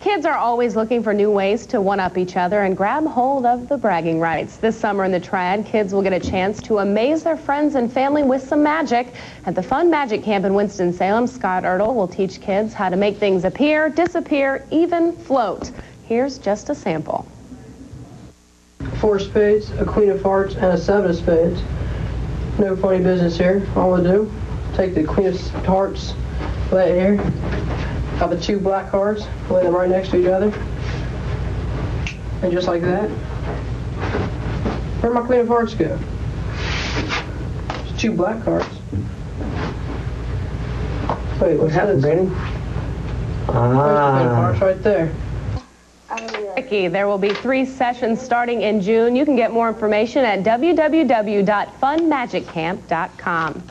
Kids are always looking for new ways to one-up each other and grab hold of the bragging rights. This summer in the Triad, kids will get a chance to amaze their friends and family with some magic. At the Fun Magic Camp in Winston-Salem, Scott Ertl will teach kids how to make things appear, disappear, even float. Here's just a sample. Four spades, a queen of hearts, and a seven of spades. No funny business here. All we do, take the queen of hearts, lay it here. Have the two black cards, lay them right next to each other. And just like that. Where'd my queen of hearts go? It's two black cards. Wait, what's happened, this? Benny? There's the queen of Ah. hearts right there. Ricky, there will be three sessions starting in June. You can get more information at www.funmagiccamp.com.